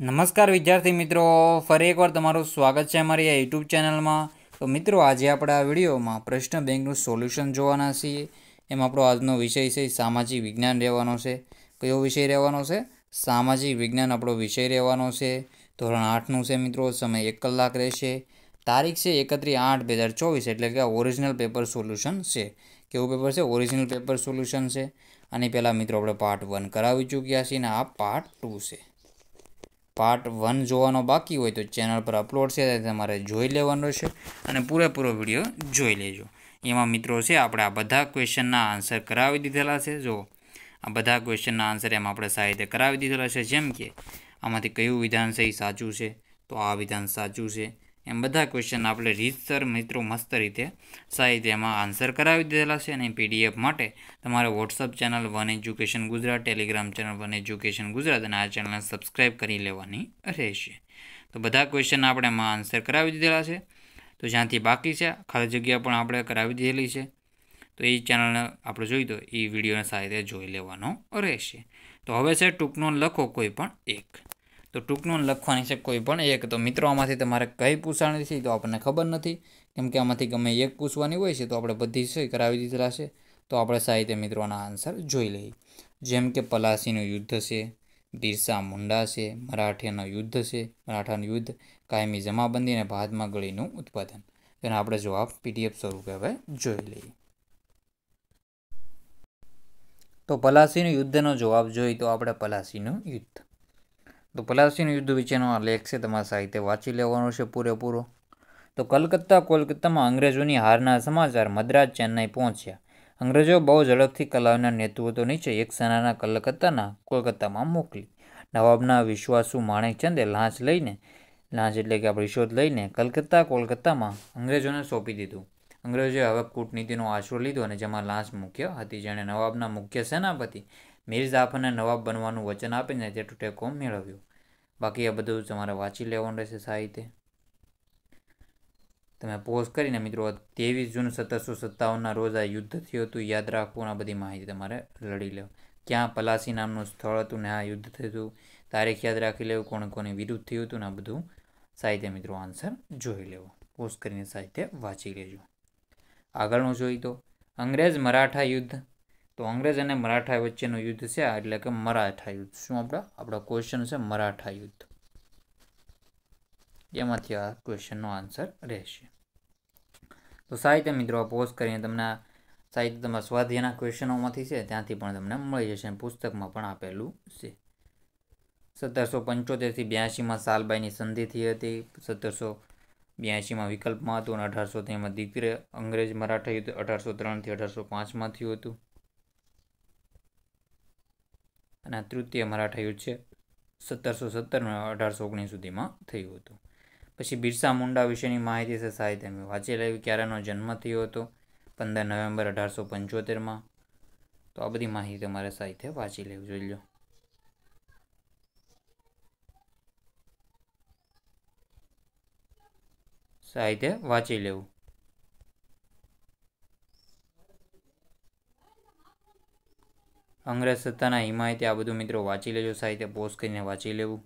નમસ્કાર વિદ્યાર્થી મિત્રો, ફરી એકવાર તમારું સ્વાગત છે અમારી આ યુટ્યુબ ચેનલમાં. તો મિત્રો, આજે આપણે આ વિડીયોમાં પ્રશ્ન બેંકનું સોલ્યુશન જોવાના છીએ. એમાં આપણો આજનો વિષય છે, સામાજિક વિજ્ઞાન રહેવાનો છે. કયો વિષય રહેવાનો છે? સામાજિક વિજ્ઞાન આપણો વિષય રહેવાનો છે. ધોરણ આઠનું છે મિત્રો, સમય એક કલાક રહેશે. તારીખ છે એકત્રીસ આઠ બે હજાર ચોવીસ, એટલે કે ઓરિજિનલ પેપર સોલ્યુશન છે. કેવું પેપર છે? ઓરિજિનલ પેપર સોલ્યુશન છે. આની પહેલાં મિત્રો, આપણે પાર્ટ વન કરાવી ચૂક્યા છીએ અને આ પાર્ટ ટુ છે. પાર્ટ વન જોવાનો બાકી હોય તો ચેનલ પર અપલોડ છે તમારે જોઈ લેવાનો છે અને પૂરેપૂરો વીડિયો જોઈ લેજો. એમાં મિત્રો છે, આપણે આ બધા ક્વેશ્ચનના આન્સર કરાવી દીધેલા છે. જો આ બધા ક્વેશ્ચનના આન્સર એમાં આપણે સાહિત્ય કરાવી દીધેલા છે. જેમ કે, આમાંથી કયું વિધાન છે એ સાચું છે? તો આ વિધાન સાચું છે. એમ બધા ક્વેશ્ચન આપણે રીતસર મિત્રો મસ્ત રીતે સાહિત્યમાં આન્સર કરાવી દીધેલા છે અને પીડીએફ માટે તમારે WhatsApp channel one education Gujarat Telegram channel one education Gujarat અને આ ચેનલને સબસ્ક્રાઈબ કરી લેવાની રહેશે. તો બધા ક્વેશ્ચન આપણે એમાં આન્સર કરાવી દીધેલા છે. તો જ્યાંથી બાકી છે, ખાલી જગ્યા પણ આપણે કરાવી દીધેલી છે. તો એ ચેનલને આપણે જોઈ દો એ વિડીયોને સાહિત્ય જોઈ લેવાનો રહેશે. તો હવે છે ટૂંકનો લખો કોઈ પણ એક. તો ટૂંકનું લખવાની છે કોઈ પણ એક. તો મિત્રો, આમાંથી તમારે કઈ પૂછાણી છે તો આપણને ખબર નથી. કેમ કે આમાંથી ગમે એક પૂછવાની હોય છે તો આપણે બધી છે કરાવી દીધેલા છે. તો આપણે સાહિત્ય મિત્રોના આન્સર જોઈ લઈએ. જેમ કે પલાસીનું યુદ્ધ છે, બિરસા મુંડા છે મરાઠિયાનું યુદ્ધ છે, મરાઠાનું યુદ્ધ, કાયમી જમાબંધી અને મહાત્મા ગળીનું ઉત્પાદન. તેનો આપણે જવાબ પીડીએફ સ્વરૂપે હવે જોઈ લઈએ. તો પલાસીનું યુદ્ધનો જવાબ જોઈ તો આપણે પલાસીનું યુદ્ધ. તો પલાસીનું યુદ્ધ વિશેનો આ લેખ છે, તમારા સાહિત્ય વાંચી લેવાનો છે પૂરેપૂરો. તો કલકત્તા, કોલકાતામાં અંગ્રેજોની હારના સમાચાર મદ્રાસ, ચેન્નાઈ પહોંચ્યા. અંગ્રેજો બહુ ઝડપથી કલાવના નેતૃત્વ નીચે એક સેનાના કલકત્તાના કોલકાતામાં મોકલી. નવાબના વિશ્વાસુ માણેકચંદે લાંચ લઈને, લાંચ એટલે કે આપણે રિશોધ લઈને કલકત્તા, કોલકાતામાં અંગ્રેજોને સોંપી દીધું. અંગ્રેજોએ હવે કૂટનીતિનો આશરો લીધો અને જેમાં લાંચ મુખ્ય હતી. જેણે નવાબના મુખ્ય સેનાપતિ મીર જાફરને નવાબ બનવાનું વચન આપીને તેટલું ટેકો મેળવ્યો. બાકી આ બધું તમારે વાંચી લેવાનું રહેશે સાહિત્ય. તમે પોઝ કરીને મિત્રો ત્રેવીસ જૂન સત્તરસો સત્તાવનના રોજ આ યુદ્ધ થયું હતું, યાદ રાખવું આ બધી માહિતી તમારે લડી લેવું. ક્યાં પલાસી નામનું સ્થળ હતું ને આ યુદ્ધ થયું હતું, તારીખ યાદ રાખી લેવું, કોણ કોની વિરુદ્ધ થયું હતું ને આ બધું સાહિત્ય મિત્રો આન્સર જોઈ લેવો. પોઝ કરીને સાહિત્ય વાંચી લેજો. આગળનું જોઈ તો, અંગ્રેજ મરાઠા યુદ્ધ તો અંગ્રેજ અને મરાઠા વચ્ચેનું યુદ્ધ છે એટલે કે મરાઠા યુદ્ધ. શું આપણા? આપણા ક્વેશ્ચન છે મરાઠા યુદ્ધ. એમાંથી આ ક્વેશ્ચનનો આન્સર રહેશે. તો સાહિત્ય મિત્રો પોઝ કરીને તમને સાહિત્ય તમારા સ્વાધ્યાયના ક્વેશ્ચનોમાંથી છે, ત્યાંથી પણ તમને મળી જશે પુસ્તકમાં પણ આપેલું છે. સત્તરસો પંચોતેરથી બ્યાસીમાં સાલબાઈની સંધિ થઈ હતી. સત્તરસો બ્યાસીમાં વિકલ્પમાં હતું અને અઢારસો તેમાં દીકરે અંગ્રેજ મરાઠા યુદ્ધ અઢારસો ત્રણથી અઢારસો પાંચમાં થયું હતું. અને આ તૃતીય મરાઠા યુદ્ધ છે, સત્તરસો સત્તર અઢારસો ઓગણીસ સુધીમાં થયું હતું. પછી બિરસા મુંડા વિશેની માહિતી છે, સાહિત્ય મેં વાંચી લેવી, ક્યારેનો જન્મ થયો હતો? પંદર નવેમ્બર અઢારસો પંચોતેરમાં. તો આ બધી માહિતી તમારે સાહિત્ય વાંચી લેવી, જોઈ લો. સાહિત્ય વાંચી લેવું. અંગ્રેજ સત્તાના હિમાયતે આ બધું મિત્રો વાંચી લેજો, સાહિત્ય પોસ્ટ કરીને વાંચી લેવું.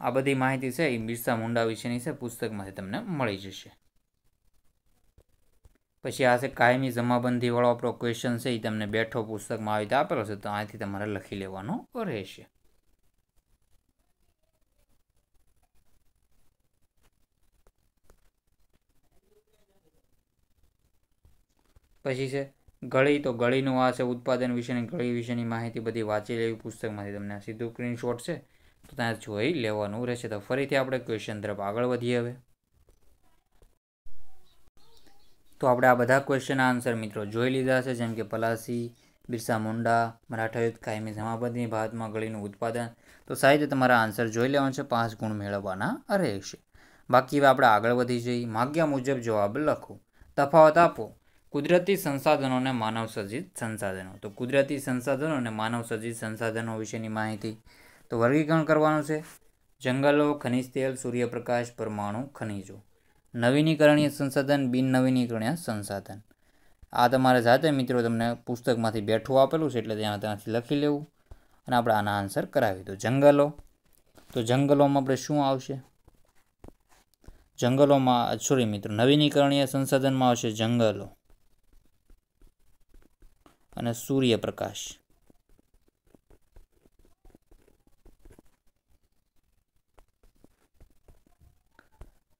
આ બધી માહિતી છે એ બિરસા મુંડા વિશેની છે, પુસ્તકમાંથી તમને મળી જશે. પછી આ છે કાયમી જમાબંધીવાળો આપણો ક્વેશ્ચન છે, એ તમને બેઠો પુસ્તકમાં આવી રીતે આપેલો છે, તો અહીંથી તમારે લખી લેવાનો રહેશે. પછી છે ગળી તો ગળીનું આ છે ઉત્પાદન વિશેની, ગળી વિશેની માહિતી બધી વાંચી લેવી પુસ્તકમાંથી. તમને સીધું સ્ક્રીનશોટ છે, તો ત્યાં જોઈ લેવાનું રહેશે. તો ફરીથી આપણે ક્વેશ્ચન તરફ આગળ વધીએ હવે. તો આપણે આ બધા ક્વેશ્ચનના આન્સર મિત્રો જોઈ લીધા છે, જેમ કે પલાસી, બિરસા મુંડા, મરાઠા યુદ્ધ, કાયમી જમાબંધી ભારતમાં ગળીનું ઉત્પાદન. તો સાહિત્ય તમારા આન્સર જોઈ લેવાનું છે, પાંચ ગુણ મેળવવાના રહેશે. બાકી હવે આપણે આગળ વધી જઈએ માગ્યા મુજબ જવાબ લખો. તફાવત આપો. કુદરતી સંસાધનો અને માનવ સંસાધનો. તો કુદરતી સંસાધનો અને માનવ સર્જિત સંસાધનો વિશેની માહિતી તો વર્ગીકરણ કરવાનું છે. જંગલો, ખનિજ તેલ, સૂર્યપ્રકાશ, પરમાણુ, ખનિજો. નવીનીકરણીય સંસાધન બિન નવીનીકરણીય સંસાધન. આ તમારે જાતે મિત્રો તમને પુસ્તકમાંથી બેઠું આપેલું છે એટલે ત્યાં ત્યાંથી લખી લેવું અને આપણે આના આન્સર કરાવી. દો જંગલો. તો જંગલોમાં આપણે શું આવશે? જંગલોમાં સોરી મિત્રો, નવીનીકરણીય સંસાધનમાં આવશે જંગલો. અને સૂર્યપ્રકાશ.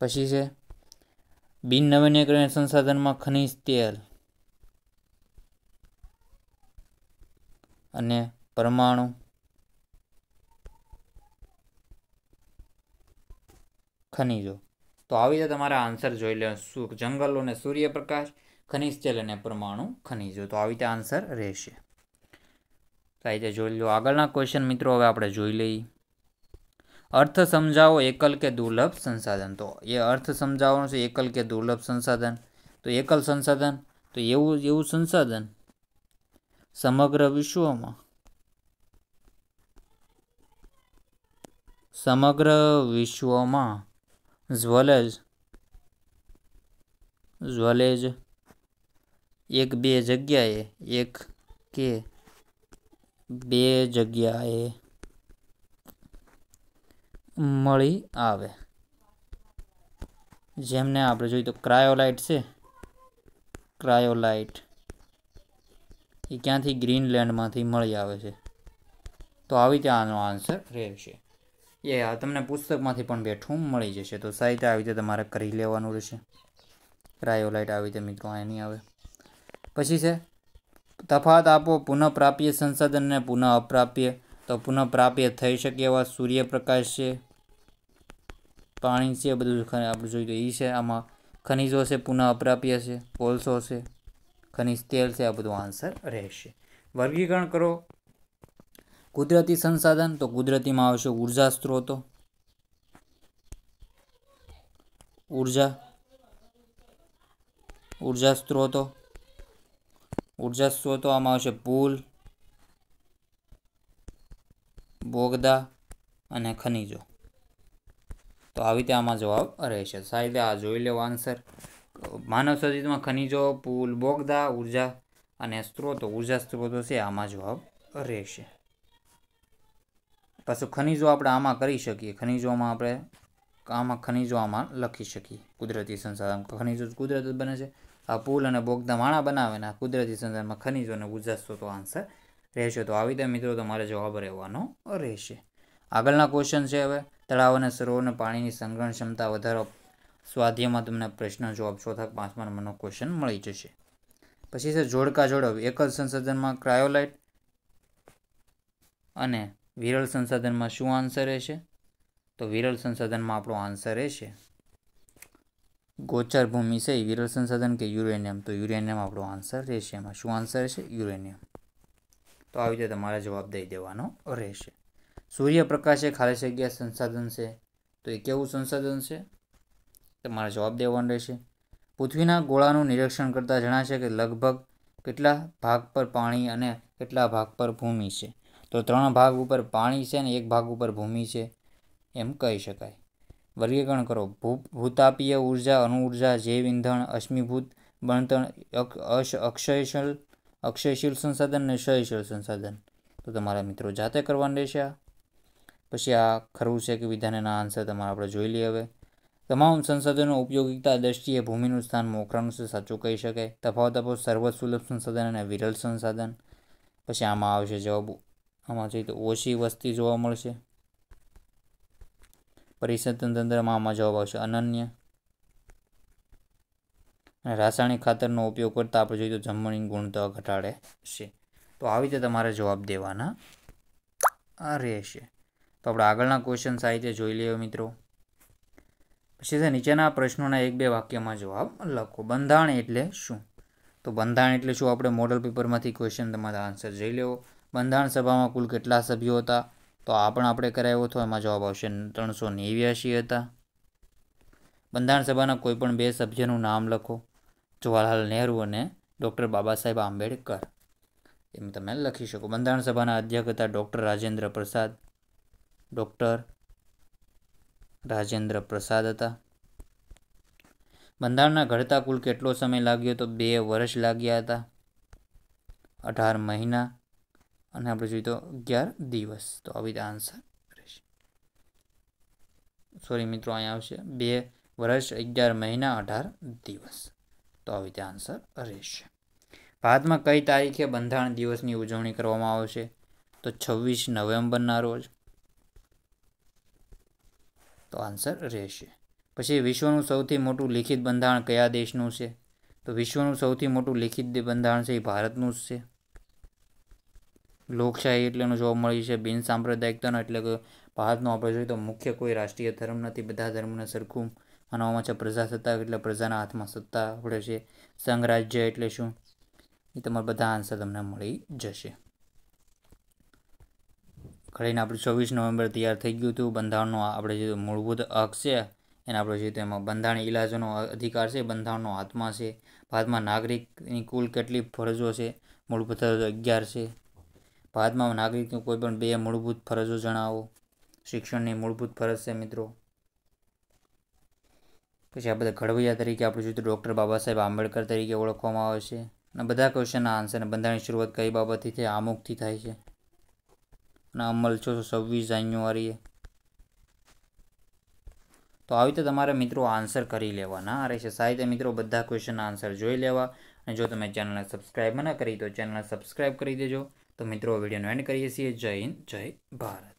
પછી છે, બિન નવીનીકરણીય સંસાધનમાં ખનિજ તેલ અને પરમાણુ. ખનિજો. તો આવી રીતે તમારા આન્સર જોઈ લે. જંગલો અને સૂર્યપ્રકાશ ખનિજ તેલ અને પરમાણુ ખનિજો. તો આવી રીતે આન્સર રહેશે. તો જોઈ લો. આગળના ક્વેશ્ચન મિત્રો હવે આપણે જોઈ લઈએ. અર્થ સમજાવો એકલ કે દુર્લભ સંસાધન. તો એ અર્થ સમજાવવાનું છે એકલ કે દુર્લભ સંસાધન. તો એકલ સંસાધન, તો એવું એવું સંસાધન સમગ્ર વિશ્વમાં. સમગ્ર વિશ્વમાં જ્વલેજ જ્વલેજ એક બે જગ્યાએ, એક કે બે જગ્યાએ મળી આવે. જેમને આપણે જોઈએ તો ક્રાયોલાઇટ છે. ક્રાયોલાઇટ એ ક્યાંથી ગ્રીનલેન્ડમાંથી મળી આવે છે? તો આવી રીતે આનો આન્સર રહેશે. એ આ તમને પુસ્તકમાંથી પણ બેઠું મળી જશે. તો સાહિત્ય આવી રીતે તમારે કરી લેવાનું રહેશે. ક્રાયોલાઇટ આવી રીતે મિત્રો અહીં આવે. પછી છે તફાત આપો, પુનઃપ્રાપ્ય સંસાધનને પુનઃ અપ્રાપ્ય તો પુનઃપ્રાપ્ય થઈ શકે એવા સૂર્યપ્રકાશ છે. પાણી છે બધું આપણે જોઈએ તો એ છે, આમાં ખનિજો છે પુનઃ અપ્રાપ્ય છે, કોલસો છે, ખનિજ તેલ છે, આ બધું આન્સર રહેશે. વર્ગીકરણ કરો. કુદરતી સંસાધન, તો કુદરતીમાં આવશે ઊર્જા સ્ત્રોતો. ઊર્જા. ઊર્જા સ્ત્રોતો. ઊર્જા સ્ત્રોતો આમાં આવશે પુલ, બોગદા અને ખનીજો. તો આવી રીતે આમાં જવાબ રહેશે. સાહેબ આ જોઈ લેવો આન્સર માનવ સર્જિતમાં ખનીજો, પુલ, બોગદા, ઊર્જા અને સ્ત્રોતો ઊર્જા સ્ત્રોતો છે, આમાં જવાબ રહેશે. પાછું ખનીજો આપણે આમાં કરી શકીએ. ખનીજોમાં આપણે આમાં ખનીજો આમાં લખી શકીએ. કુદરતી સંસાધન. ખનીજો કુદરત બને છે. આ પુલ અને બોગદા માણા બનાવે ને કુદરતી સંદર્ભમાં ખનિજો અને ઊર્જા સ્ત્રોતો આન્સર રહેશે. તો આવી રીતે મિત્રો તમારે જવાબ રહેવાનો રહેશે. આગળના ક્વેશ્ચન છે હવે, તળાવ અને સરોવરને પાણીની સંગ્રહણ ક્ષમતા વધારો. સ્વાધ્યાયમાં તમને પ્રશ્ન જવાબ ચોથા પાંચમા નંબરનો ક્વેશ્ચન મળી જશે. પછી છે જોડકા જોડવ એક જ સંસાધનમાં ક્રાયોલાઇટ અને વિરલ સંસાધનમાં શું આન્સર રહેશે? તો વિરલ સંસાધનમાં આપણો આન્સર રહેશે. ગોચર ભૂમિ છે વિરલ સંસાધન કે યુરેનિયમ? તો યુરેનિયમ આપણો આન્સર રહેશે એમાં. શું આન્સર છે? યુરેનિયમ. તો આવી રીતે તમારે જવાબ દઈ દેવાનો રહેશે. સૂર્યપ્રકાશ એ ખાલી જગ્યા સંસાધન છે. તો એ કેવું સંસાધન છે? તમારે જવાબ દેવાનો રહેશે. પૃથ્વીના ગોળાનું નિરીક્ષણ કરતાં જણાશે કે લગભગ કેટલા ભાગ પર પાણી અને કેટલા ભાગ પર ભૂમિ છે. તો ત્રણ ભાગ ઉપર પાણી છે ને એક ભાગ ઉપર ભૂમિ છે. એમ કહી શકાય. વર્ગીકરણ કરો. ભૂ, ભૂતાપીય ઊર્જા, અણુ ઊર્જા, જૈવ ઇંધણ, અશ્મિભૂત બળતણ અક્ષયશીલ અક્ષયશીલ સંસાધન અને ક્ષયશીલ સંસાધન. તો તમારા મિત્રો જાતે કરવાનું રહેશે પછી આ ખરું છે કે વિધાનના આન્સર તમારે આપણે જોઈ લઈએ હવે. તમામ સંસાધનો ઉપયોગિકતા, દ્રષ્ટિએ, ભૂમિનું સ્થાન મોખરાનું છે, સાચું કહી શકાય. તફાવત આપો, સર્વસુલભ સંસાધન અને વિરલ સંસાધન. પછી આમાં આવશે જવાબ. આમાં જોઈએ તો ઓછી વસ્તી જોવા મળશે. પરિસંતન તંત્રમાં આમાં જવાબ આવશે. અનન્ય. અને રાસાયણિક ખાતરનો ઉપયોગ કરતાં આપણે જોઈએ તો જમવાની ગુણતા ઘટાડે છે. તો આવી રીતે તમારે જવાબ દેવાના રહેશે. તો આપણે આગળના ક્વેશ્ચન સાહિત્ય જોઈ લઈએ મિત્રો. પછી છે નીચેના પ્રશ્નોના એક બે વાક્યમાં જવાબ લખો. બંધારણ એટલે શું? તો બંધારણ એટલે શું? આપણે મોડલ પેપરમાંથી ક્વેશ્ચન તમારા આન્સર જોઈ લેવો બંધારણ સભામાં કુલ કેટલા સભ્યો હતા? તો આ પણ આપણે કરાવ્યો હતો. એમાં જવાબ આવશે ત્રણસો નેવ્યાસી હતા. બંધારણ સભાના કોઈ પણ બે સભ્યનું નામ લખો. જવાહરલાલ નહેરુ અને ડૉક્ટર બાબા સાહેબ આંબેડકર. એમ તમે લખી શકો. બંધારણ સભાના અધ્યક્ષ હતા ડૉક્ટર રાજેન્દ્ર પ્રસાદ. ડૉક્ટર રાજેન્દ્ર પ્રસાદ હતા. બંધારણના ઘડતા કુલ કેટલો સમય લાગ્યો તો બે વર્ષ લાગ્યા હતા. અઢાર મહિના. અને આપણે જોઈએ તો અગિયાર દિવસ. તો આવી રીતે આન્સર રહેશે. સોરી મિત્રો, અહીંયા આવશે. બે વર્ષ, અગિયાર મહિના, અઢાર દિવસ. તો આવી રીતે આન્સર રહેશે. ભારતમાં કઈ તારીખે બંધારણ દિવસની ઉજવણી કરવામાં આવશે? તો છવ્વીસ નવેમ્બરના રોજ. તો આન્સર રહેશે. પછી વિશ્વનું સૌથી મોટું લિખિત બંધારણ કયા દેશનું છે? તો વિશ્વનું સૌથી મોટું લિખિત બંધારણ છે એ ભારતનું જ છે. લોકશાહી એટલે એનું જોવા મળ્યું છે. બિન સાંપ્રદાયિકતાનો એટલે કે ભારતનો આપણે જોઈએ તો મુખ્ય કોઈ રાષ્ટ્રીય ધર્મ નથી. બધા ધર્મને સરખું માનવામાં છે. પ્રજાસત્તાક એટલે પ્રજાના હાથમાં સત્તા આપણે છે. સંઘરાજ્ય એટલે શું? એ તમારા બધા આન્સર તમને મળી જશે. ઘડીને આપણે ચોવીસ નવેમ્બર તૈયાર થઈ ગયું હતું. બંધારણનો આપણે જે મૂળભૂત હક છે, એને આપણે જોઈએ તો એમાં બંધારણ ઇલાજોનો અધિકાર છે. બંધારણનો આત્મા છે. ભારતમાં નાગરિકની કુલ કેટલી ફરજો છે? મૂળભૂત અગિયાર છે. ભારતમાં નાગરિકની કોઈ પણ બે મૂળભૂત ફરજો જણાવો. શિક્ષણની મૂળભૂત ફરજ છે, મિત્રો. પછી આ બધા ઘડવૈયા તરીકે આપણે જોઈએ તો ડૉક્ટર બાબા સાહેબ આંબેડકર તરીકે ઓળખવામાં આવે છે. અને બધા ક્વેશ્ચનના આન્સર બંધારણની શરૂઆત કઈ બાબતથી થાય આમુખથી થાય છે. અને અમલ છો છવ્વીસ જાન્યુઆરીએ. તો આવી રીતે તમારે મિત્રો આન્સર કરી લેવાના. રહેશે સાહિત્ય મિત્રો, બધા ક્વેશ્ચનના આન્સર જોઈ લેવા. અને જો તમે ચેનલને સબસ્ક્રાઈબ ન કરી તો ચેનલને સબસ્ક્રાઈબ કરી દેજો. તો મિત્રો વિડીયોનો એન્ડ કરીએ છીએ. જય હિન્દ જય ભારત.